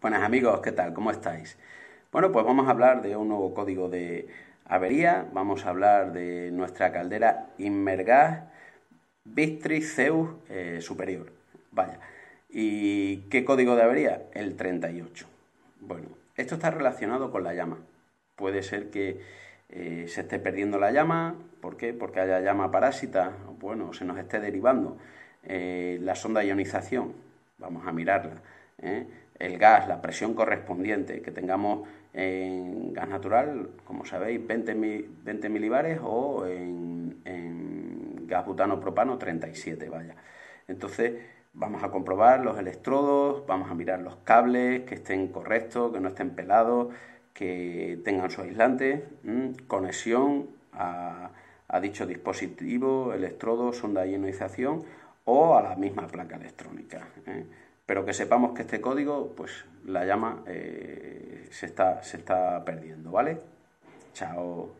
Buenas amigos, ¿qué tal? ¿Cómo estáis? Bueno, pues vamos a hablar de un nuevo código de avería, vamos a hablar de nuestra caldera Inmergas Victrix Zeus eh, Superior. Vaya. ¿Y qué código de avería? El 38. Bueno, esto está relacionado con la llama. Puede ser que eh, se esté perdiendo la llama, ¿por qué? Porque haya llama parásita, bueno, se nos esté derivando eh, la sonda de ionización, vamos a mirarla el gas, la presión correspondiente, que tengamos en gas natural, como sabéis, 20, 20 milibares o en, gas butano propano 37, vaya. Entonces vamos a comprobar los electrodos, vamos a mirar los cables, que estén correctos, que no estén pelados, que tengan su aislante, conexión a, dicho dispositivo, electrodo, sonda de ionización o a la misma placa electrónica. ¿eh? Pero que sepamos que este código, pues la llama eh, se, está, se está perdiendo, ¿vale? Chao.